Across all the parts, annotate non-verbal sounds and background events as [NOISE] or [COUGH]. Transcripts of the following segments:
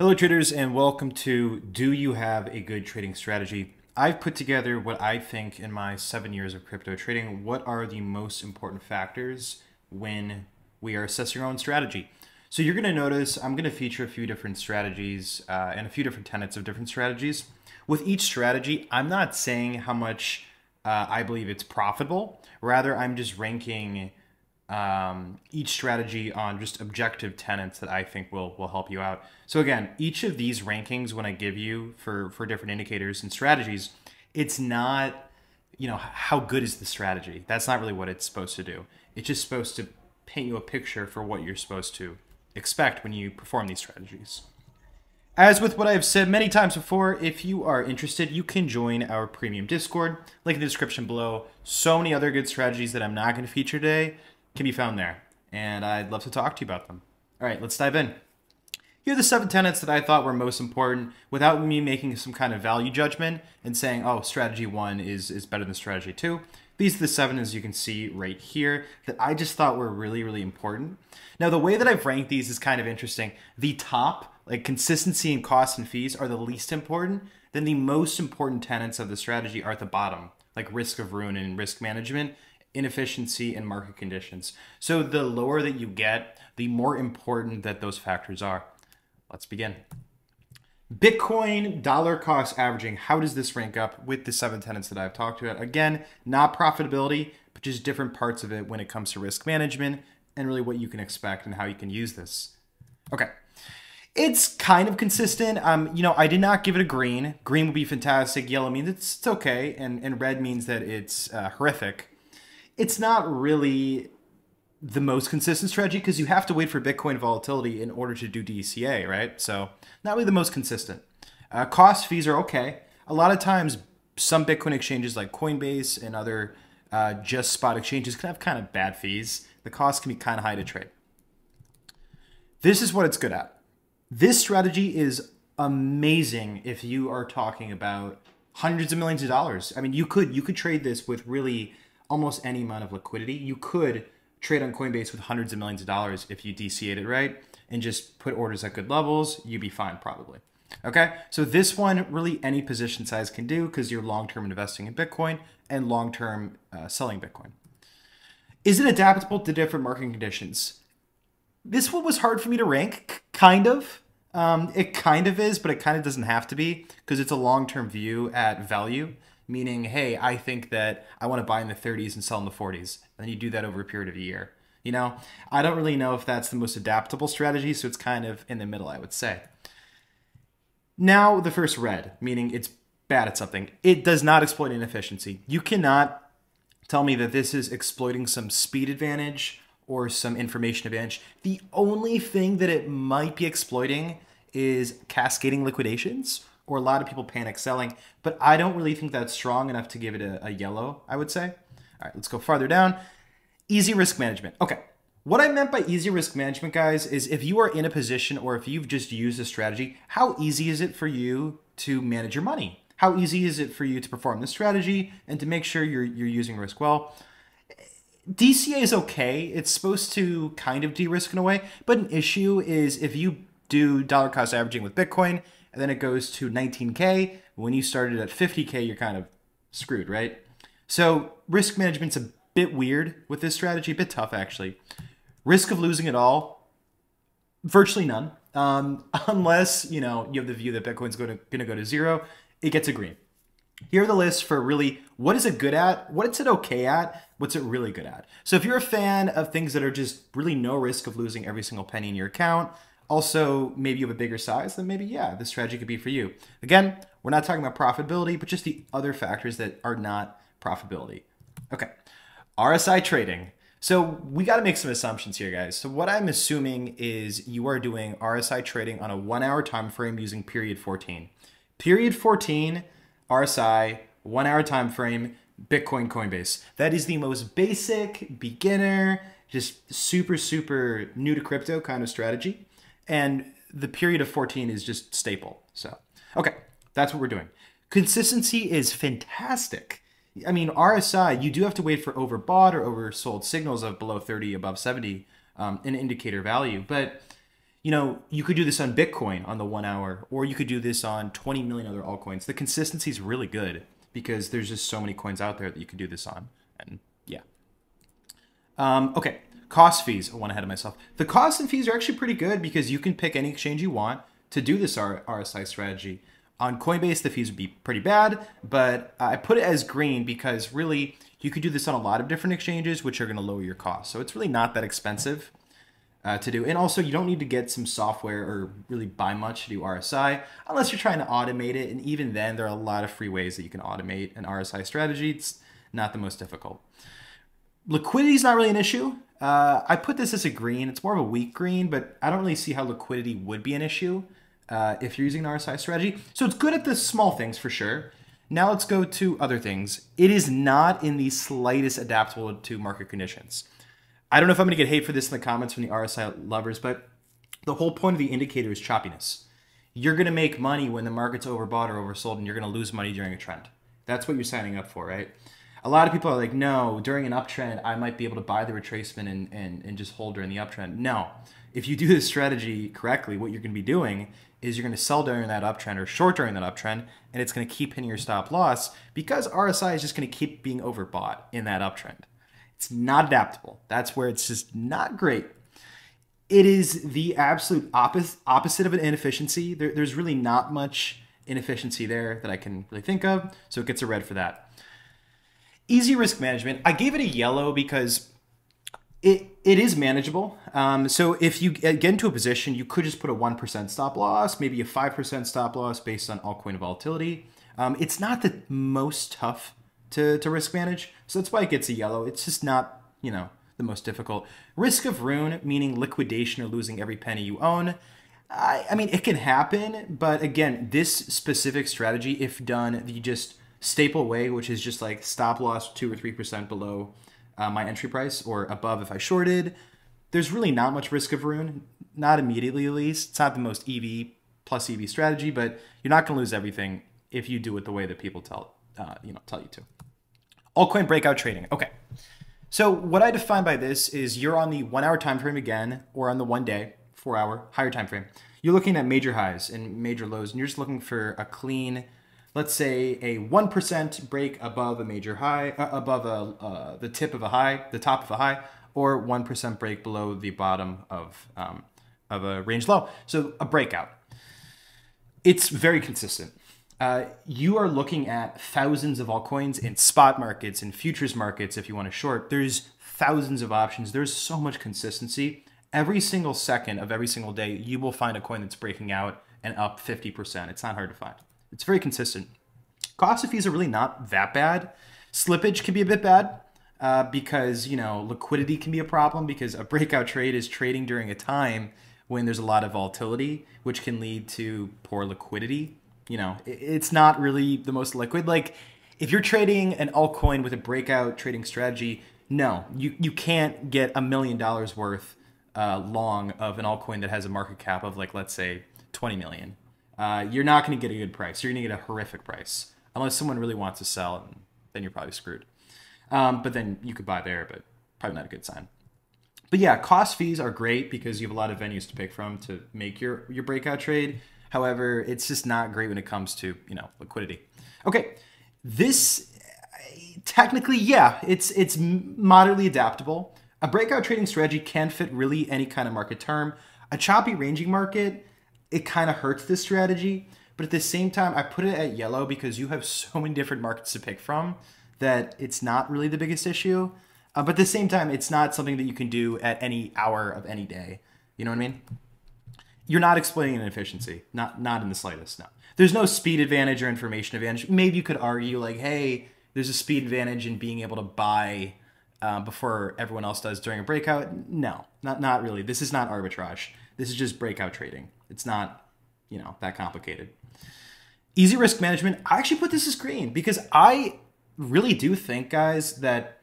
Hello, traders, and welcome to Do You Have a Good Trading Strategy? I've put together what I think in my seven years of crypto trading, what are the most important factors when we are assessing our own strategy. So you're going to notice I'm going to feature a few different strategies uh, and a few different tenets of different strategies. With each strategy, I'm not saying how much uh, I believe it's profitable. Rather, I'm just ranking um, each strategy on just objective tenets that I think will will help you out. So again, each of these rankings when I give you for for different indicators and strategies, it's not you know how good is the strategy. That's not really what it's supposed to do. It's just supposed to paint you a picture for what you're supposed to expect when you perform these strategies. As with what I've said many times before, if you are interested, you can join our premium Discord. Link in the description below. So many other good strategies that I'm not going to feature today can be found there. And I'd love to talk to you about them. All right, let's dive in. Here are the seven tenets that I thought were most important without me making some kind of value judgment and saying, oh, strategy one is, is better than strategy two. These are the seven, as you can see right here, that I just thought were really, really important. Now, the way that I've ranked these is kind of interesting. The top, like consistency and costs and fees, are the least important. Then the most important tenets of the strategy are at the bottom, like risk of ruin and risk management inefficiency, and market conditions. So the lower that you get, the more important that those factors are. Let's begin. Bitcoin dollar cost averaging, how does this rank up with the seven tenants that I've talked about? Again, not profitability, but just different parts of it when it comes to risk management and really what you can expect and how you can use this. Okay. It's kind of consistent. Um, you know, I did not give it a green. Green would be fantastic. Yellow means it's, okay, and, and red means that it's uh, horrific it's not really the most consistent strategy because you have to wait for Bitcoin volatility in order to do DCA, right? So not really the most consistent. Uh, cost fees are okay. A lot of times, some Bitcoin exchanges like Coinbase and other uh, just spot exchanges can have kind of bad fees. The cost can be kind of high to trade. This is what it's good at. This strategy is amazing if you are talking about hundreds of millions of dollars. I mean, you could you could trade this with really almost any amount of liquidity. You could trade on Coinbase with hundreds of millions of dollars if you DCA'd it right and just put orders at good levels, you'd be fine probably. Okay, so this one really any position size can do because you're long term investing in Bitcoin and long term uh, selling Bitcoin. Is it adaptable to different market conditions? This one was hard for me to rank, kind of. Um, it kind of is, but it kind of doesn't have to be because it's a long term view at value meaning, hey, I think that I want to buy in the 30s and sell in the 40s. And then you do that over a period of a year. You know, I don't really know if that's the most adaptable strategy, so it's kind of in the middle, I would say. Now, the first red, meaning it's bad at something. It does not exploit inefficiency. You cannot tell me that this is exploiting some speed advantage or some information advantage. The only thing that it might be exploiting is cascading liquidations or a lot of people panic selling, but I don't really think that's strong enough to give it a, a yellow, I would say. All right, let's go farther down. Easy risk management. Okay, what I meant by easy risk management, guys, is if you are in a position or if you've just used a strategy, how easy is it for you to manage your money? How easy is it for you to perform the strategy and to make sure you're, you're using risk well? DCA is okay. It's supposed to kind of de-risk in a way, but an issue is if you do dollar cost averaging with Bitcoin and then it goes to 19K. When you started at 50K, you're kind of screwed, right? So risk management's a bit weird with this strategy, a bit tough actually. Risk of losing it all, virtually none. Um, [LAUGHS] unless you know you have the view that Bitcoin's going to, going to go to zero, it gets a green. Here are the lists for really what is it good at, what's it okay at, what's it really good at. So if you're a fan of things that are just really no risk of losing every single penny in your account, also, maybe you have a bigger size, then maybe, yeah, this strategy could be for you. Again, we're not talking about profitability, but just the other factors that are not profitability. Okay, RSI trading. So we got to make some assumptions here, guys. So what I'm assuming is you are doing RSI trading on a one hour time frame using period 14. Period 14, RSI, one hour time frame, Bitcoin Coinbase. That is the most basic, beginner, just super, super new to crypto kind of strategy and the period of 14 is just staple. So, okay, that's what we're doing. Consistency is fantastic. I mean, RSI, you do have to wait for overbought or oversold signals of below 30, above 70 um, an indicator value, but you know, you could do this on Bitcoin on the one hour, or you could do this on 20 million other altcoins. The consistency is really good because there's just so many coins out there that you could do this on. And yeah. Um, okay, cost fees. I went ahead of myself. The costs and fees are actually pretty good because you can pick any exchange you want to do this RSI strategy. On Coinbase, the fees would be pretty bad, but I put it as green because really you could do this on a lot of different exchanges, which are going to lower your costs. So it's really not that expensive uh, to do. And also, you don't need to get some software or really buy much to do RSI unless you're trying to automate it. And even then, there are a lot of free ways that you can automate an RSI strategy. It's not the most difficult. Liquidity is not really an issue. Uh, I put this as a green. It's more of a weak green, but I don't really see how liquidity would be an issue uh, if you're using an RSI strategy. So it's good at the small things for sure. Now let's go to other things. It is not in the slightest adaptable to market conditions. I don't know if I'm going to get hate for this in the comments from the RSI lovers, but the whole point of the indicator is choppiness. You're going to make money when the market's overbought or oversold, and you're going to lose money during a trend. That's what you're signing up for, right? A lot of people are like, no, during an uptrend, I might be able to buy the retracement and, and, and just hold during the uptrend. No. If you do this strategy correctly, what you're going to be doing is you're going to sell during that uptrend or short during that uptrend, and it's going to keep hitting your stop loss because RSI is just going to keep being overbought in that uptrend. It's not adaptable. That's where it's just not great. It is the absolute opposite opposite of an inefficiency. There, there's really not much inefficiency there that I can really think of, so it gets a red for that. Easy risk management. I gave it a yellow because it it is manageable. Um, so if you get into a position, you could just put a one percent stop loss, maybe a five percent stop loss based on altcoin volatility. Um, it's not the most tough to, to risk manage. So that's why it gets a yellow. It's just not, you know, the most difficult. Risk of ruin, meaning liquidation or losing every penny you own. I, I mean, it can happen, but again, this specific strategy, if done the just staple way, which is just like stop loss two or three percent below uh, my entry price or above if I shorted, there's really not much risk of ruin. Not immediately, at least. It's not the most EV plus EV strategy, but you're not going to lose everything if you do it the way that people tell uh, you know tell you to. Altcoin breakout trading. Okay. So what I define by this is you're on the one hour time frame again, or on the one day, four hour, higher time frame. You're looking at major highs and major lows, and you're just looking for a clean, let's say a one percent break above a major high, uh, above a uh, the tip of a high, the top of a high, or one percent break below the bottom of um, of a range low. So a breakout. It's very consistent. Uh, you are looking at thousands of altcoins in spot markets and futures markets if you want to short. There's thousands of options. There's so much consistency. Every single second of every single day, you will find a coin that's breaking out and up 50%. It's not hard to find. It's very consistent. Cost of fees are really not that bad. Slippage can be a bit bad uh, because, you know, liquidity can be a problem because a breakout trade is trading during a time when there's a lot of volatility, which can lead to poor liquidity you know, it's not really the most liquid. Like if you're trading an altcoin with a breakout trading strategy, no, you, you can't get a million dollars worth uh, long of an altcoin that has a market cap of like, let's say 20 million. Uh, you're not going to get a good price. You're going to get a horrific price unless someone really wants to sell, and then you're probably screwed. Um, but then you could buy there, but probably not a good sign. But yeah, cost fees are great because you have a lot of venues to pick from to make your your breakout trade. However, it's just not great when it comes to, you know, liquidity. Okay, this technically, yeah, it's it's moderately adaptable. A breakout trading strategy can fit really any kind of market term. A choppy ranging market, it kind of hurts this strategy. But at the same time, I put it at yellow because you have so many different markets to pick from that it's not really the biggest issue. Uh, but at the same time, it's not something that you can do at any hour of any day. You know what I mean? you're not explaining an efficiency, not not in the slightest. No, there's no speed advantage or information advantage. Maybe you could argue like, hey, there's a speed advantage in being able to buy uh, before everyone else does during a breakout. No, not not really. This is not arbitrage. This is just breakout trading. It's not you know that complicated. Easy risk management. I actually put this as green because I really do think, guys, that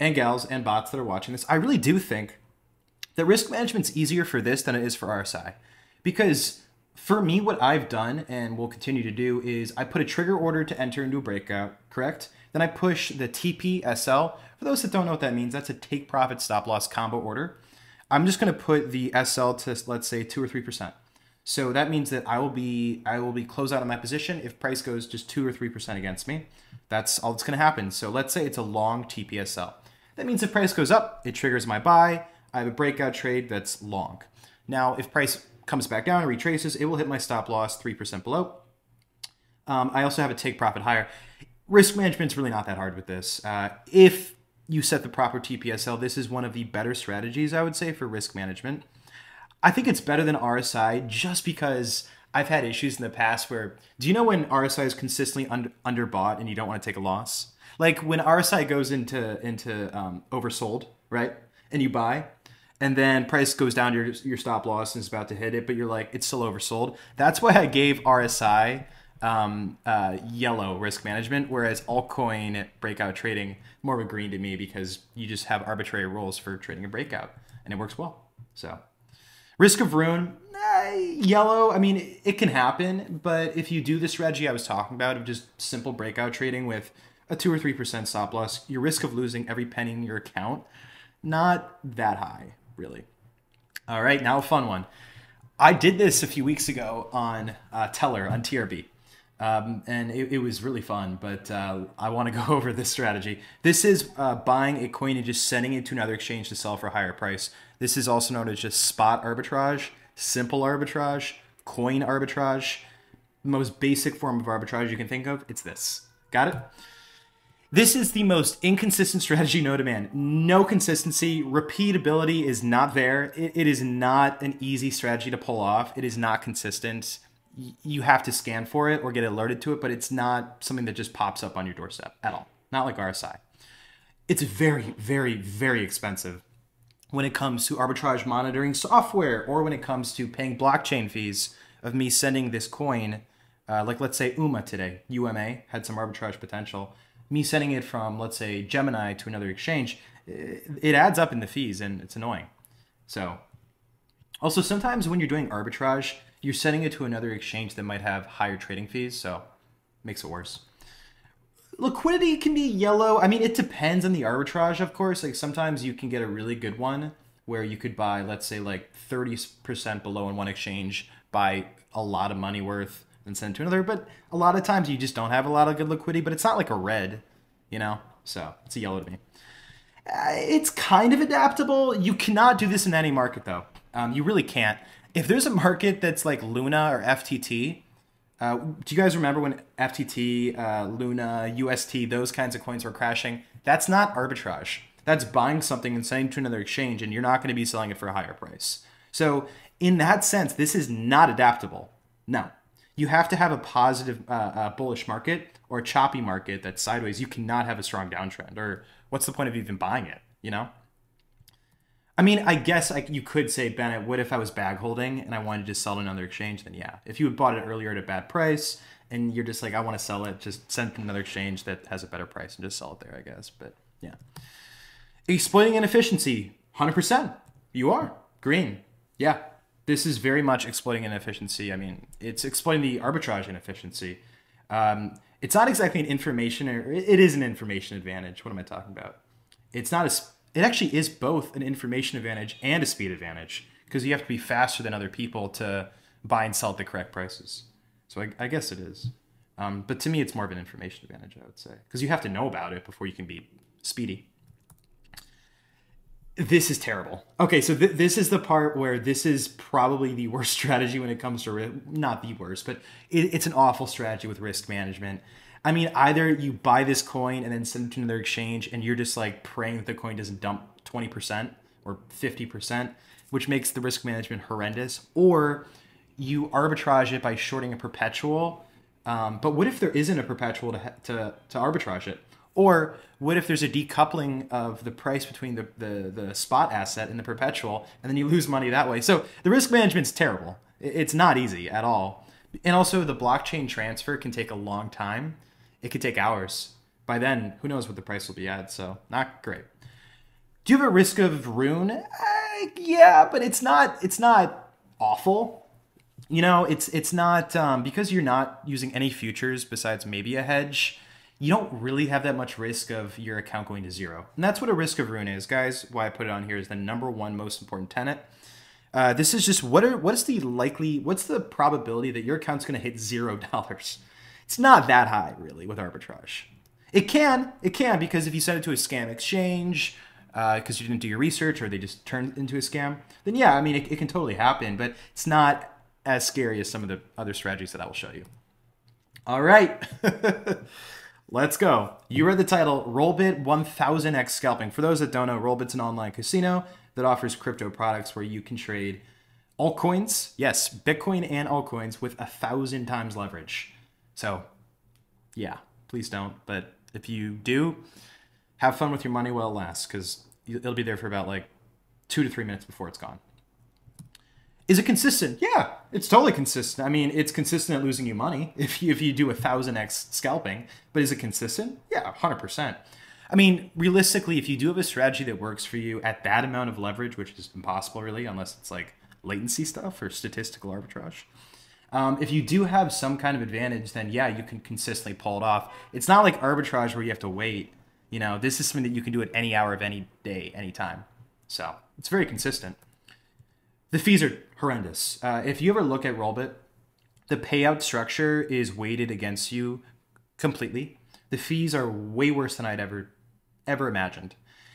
and gals and bots that are watching this, I really do think that risk management's easier for this than it is for RSI. Because for me, what I've done and will continue to do is I put a trigger order to enter into a breakout, correct? Then I push the TPSL. For those that don't know what that means, that's a take profit stop loss combo order. I'm just going to put the SL to let's say two or three percent. So that means that I will be I will be close out of my position if price goes just two or three percent against me. That's all that's going to happen. So let's say it's a long TPSL. That means if price goes up, it triggers my buy. I have a breakout trade that's long. Now, if price comes back down and retraces, it will hit my stop loss 3% below. Um, I also have a take profit higher. Risk management's really not that hard with this. Uh, if you set the proper TPSL, this is one of the better strategies, I would say, for risk management. I think it's better than RSI just because I've had issues in the past where, do you know when RSI is consistently under, underbought and you don't want to take a loss? Like when RSI goes into into um, oversold, right? And you buy, and then price goes down your your stop loss and is about to hit it, but you're like it's still oversold. That's why I gave RSI um, uh, yellow risk management, whereas altcoin breakout trading more of a green to me because you just have arbitrary rules for trading a breakout and it works well. So risk of ruin, eh, yellow. I mean, it can happen, but if you do the strategy I was talking about of just simple breakout trading with a two or three percent stop loss, your risk of losing every penny in your account not that high really. All right, now a fun one. I did this a few weeks ago on uh, Tellor on TRB. Um, and it, it, was really fun, but uh, I want to go [LAUGHS] over this strategy. This is uh, buying a coin and just sending it to another exchange to sell for a higher price. This is also known as just spot arbitrage, simple arbitrage, coin arbitrage. The Most basic form of arbitrage you can think of, it's this. Got it? This is the most inconsistent strategy known to man. No consistency, repeatability is not there. It, it is not an easy strategy to pull off. It is not consistent. You have to scan for it or get alerted to it, but it's not something that just pops up on your doorstep at all. Not like RSI. It's very, very, very expensive when it comes to arbitrage monitoring software or when it comes to paying blockchain fees of me sending this coin. Uh, like let's say UMA today, UMA had some arbitrage potential me sending it from let's say Gemini to another exchange, it adds up in the fees and it's annoying. So also sometimes when you're doing arbitrage, you're sending it to another exchange that might have higher trading fees, so makes it worse. Liquidity can be yellow. I mean, it depends on the arbitrage, of course. Like sometimes you can get a really good one where you could buy, let's say, like 30% below in one exchange, buy a lot of money worth, and send to another. But a lot of times you just don't have a lot of good liquidity, but it's not like a red, you know? So it's a yellow to me. Uh, it's kind of adaptable. You cannot do this in any market, though. Um, you really can't. If there's a market that's like Luna or FTT, uh, do you guys remember when FTT, uh, Luna, UST, those kinds of coins were crashing? That's not arbitrage. That's buying something and sending to another exchange, and you're not going to be selling it for a higher price. So, in that sense, this is not adaptable. No you have to have a positive uh, uh, bullish market or a choppy market that's sideways. You cannot have a strong downtrend. Or what's the point of even buying it? You know. I mean, I guess like you could say, Bennett, what if I was bag holding and I wanted to sell it on another exchange? Then yeah, if you had bought it earlier at a bad price and you're just like, I want to sell it, just send it to another exchange that has a better price and just sell it there, I guess. But yeah, exploiting inefficiency, hundred percent. You are green. Yeah, this is very much exploiting inefficiency. I mean, it's exploiting the arbitrage inefficiency. Um, it's not exactly an information, or it is an information advantage. What am I talking about? It's not a. It actually is both an information advantage and a speed advantage because you have to be faster than other people to buy and sell at the correct prices. So I, I guess it is. Um, but to me, it's more of an information advantage, I would say, because you have to know about it before you can be speedy. This is terrible. Okay, so th- this is the part where this is probably the worst [LAUGHS] strategy when it comes to not the worst, but it, it's an awful strategy with risk management. I mean, either you buy this coin and then send it to another exchange, and you're just like praying that the coin doesn't dump twenty percent or fifty percent, which makes the risk management horrendous, or you arbitrage it by shorting a perpetual. Um, but what if there isn't a perpetual to, to, to arbitrage it? Or what if there's a decoupling of the price between the, the, the spot asset and the perpetual, and then you lose money that way? So the risk management's terrible. It's not easy at all. And also, the blockchain transfer can take a long time. It could take hours. By then, who knows what the price will be at? So, not great. Do you have a risk of ruin? Uh, yeah, but it's not. It's not awful. You know, it's it's not um, because you're not using any futures besides maybe a hedge you don't really have that much risk of your account going to zero. And that's what a risk of ruin is, guys. Why I put it on here is the number one most important tenet. Uh, this is just what are what is the likely what's the probability that your account's going to hit zero [LAUGHS] dollars? It's not that high, really, with arbitrage. It can, it can, because if you send it to a scam exchange, because uh, you didn't do your research or they just turned into a scam, then yeah, I mean, it, it can totally happen, but it's not as scary as some of the other strategies that I will show you. All right. [LAUGHS] Let's go. You read the title Rollbit 1000x Scalping. For those that don't know, Rollbit's an online casino that offers crypto products where you can trade altcoins, yes, Bitcoin and altcoins with a thousand times leverage. So, yeah, please don't. But if you do, have fun with your money while it lasts because it'll be there for about like two to three minutes before it's gone. Is it consistent? Yeah, it's totally consistent. I mean, it's consistent at losing you money [LAUGHS] if you if you do a thousand x scalping. But is it consistent? Yeah, hundred percent. I mean, realistically, if you do have a strategy that works for you at that amount of leverage, which is impossible really, unless it's like latency stuff or statistical arbitrage. Um, if you do have some kind of advantage, then yeah, you can consistently pull it off. It's not like arbitrage where you have to wait. You know, this is something that you can do at any hour of any day, anytime. So it's very consistent. The fees are horrendous. Uh, if you ever look at Rollbit, the payout structure is weighted against you completely. The fees are way worse than I'd ever ever imagined.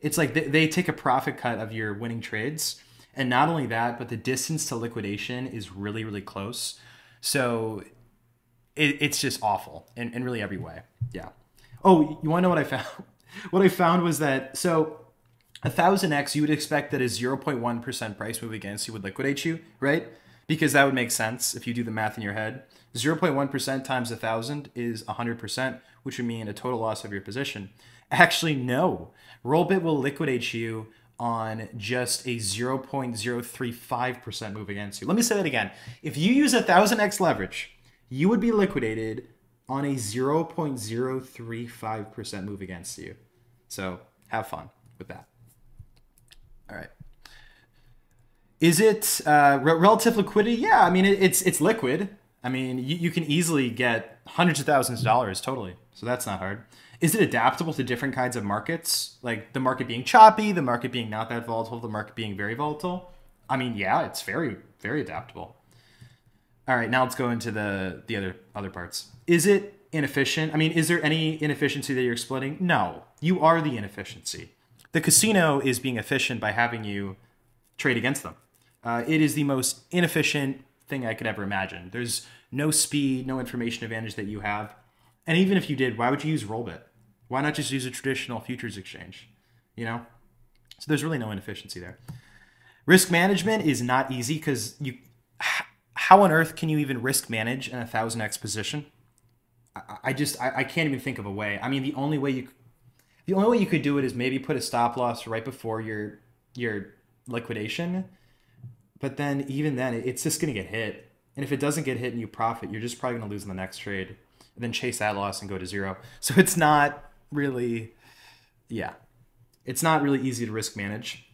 It's like they, they take a profit cut of your winning trades, and not only that, but the distance to liquidation is really really close. So it, it's just awful in, in really every way. Yeah. Oh, you want to know what I found? [LAUGHS] what I found was that so a thousand X, you would expect that a 0.1% price move against you would liquidate you, right? Because that would make sense if you do the math in your head. 0.1% times a thousand is 100%, which would mean a total loss of your position. Actually, no. Rollbit will liquidate you on just a 0.035% move against you. Let me say that again. If you use a 1000x leverage, you would be liquidated on a 0.035% move against you. So have fun with that. All right. Is it uh, re- relative liquidity? Yeah, I mean it, it's it's liquid. I mean you, you can easily get hundreds of thousands of dollars totally. So that's not hard. Is it adaptable to different kinds of markets? Like the market being choppy, the market being not that volatile, the market being very volatile? I mean, yeah, it's very very adaptable. All right, now let's go into the the other other parts. Is it inefficient? I mean, is there any inefficiency that you're exploiting? No. You are the inefficiency. The casino is being efficient by having you trade against them. Uh, it is the most inefficient thing I could ever imagine. There's no speed, no information advantage that you have. And even if you did, why would you use Rollbit? Why not just use a traditional futures exchange? You know? So there's really no inefficiency there. Risk management is not easy because you how on earth can you even risk manage in a thousand X position? I, just I, I, can't even think of a way. I mean the only way you the only way you could do it is maybe put a stop loss right before your your liquidation. But then even then, it's just gonna get hit. And if it doesn't get hit and you profit, you're just probably gonna lose in the next trade, and then chase that loss and go to zero. So it's not really, yeah, it's not really easy to risk manage.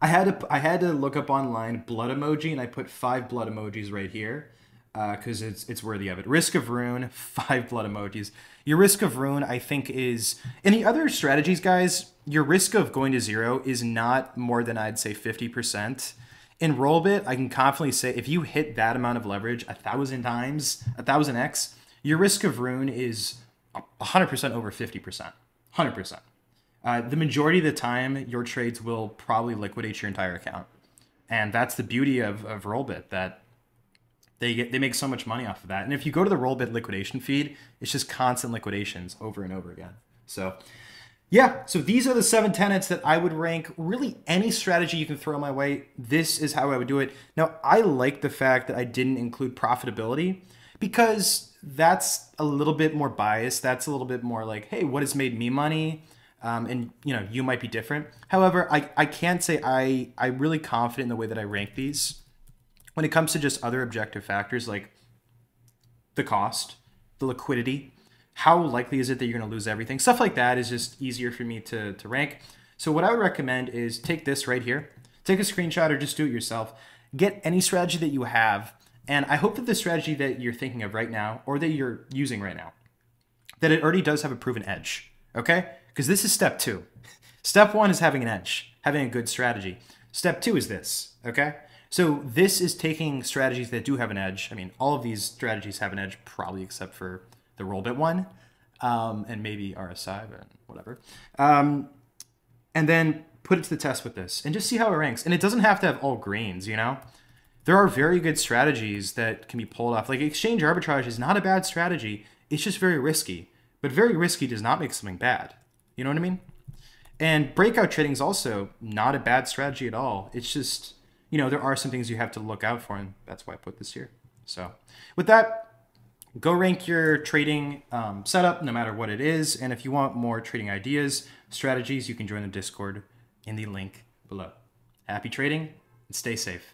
I had to I had to look up online blood emoji, and I put five blood emojis right here because uh, it's it's worthy of it. Risk of ruin, [LAUGHS] five blood emojis. Your risk of ruin, I think, is in the other strategies, guys. Your risk of going to zero is not more than I'd say fifty percent. In Rollbit, I can confidently say if you hit that amount of leverage a thousand times, a thousand x, your risk of ruin is hundred percent over fifty percent, hundred percent. Uh, the majority of the time, your trades will probably liquidate your entire account, and that's the beauty of of Rollbit that they get they make so much money off of that. And if you go to the Rollbit liquidation feed, it's just constant liquidations over and over again. So yeah, so these are the seven tenets that I would rank really any strategy you can throw my way. This is how I would do it. Now, I like the fact that I didn't include profitability because that's a little bit more biased. That's a little bit more like, hey, what has made me money? Um, and you know, you might be different. However, I, I can't say I I'm really confident in the way that I rank these when it comes to just other objective factors like the cost, the liquidity, how likely is it that you're going to lose everything? Stuff like that is just easier for me to, to rank. So what I would recommend is take this right here, take a screenshot or just do it yourself. Get any strategy that you have. And I hope that the strategy that you're thinking of right now or that you're using right now that it already does have a proven edge. Okay? Because this is step two. Step one is having an edge, having a good strategy. Step two is this. Okay? So this is taking strategies that do have an edge. I mean, all of these strategies have an edge, probably except for the rollbit one, um, and maybe RSI, but whatever. Um, and then put it to the test with this, and just see how it ranks. And it doesn't have to have all greens, you know. There are very good strategies that can be pulled off. Like exchange arbitrage is not a bad strategy. It's just very risky. But very risky does not make something bad. You know what I mean? And breakout trading is also not a bad strategy at all. It's just you know, there are some things you have to look out for, and that's why I put this here. So with that, go rank your trading um, setup, no matter what it is. And if you want more trading ideas, strategies, you can join the Discord in the link below. Happy trading and stay safe.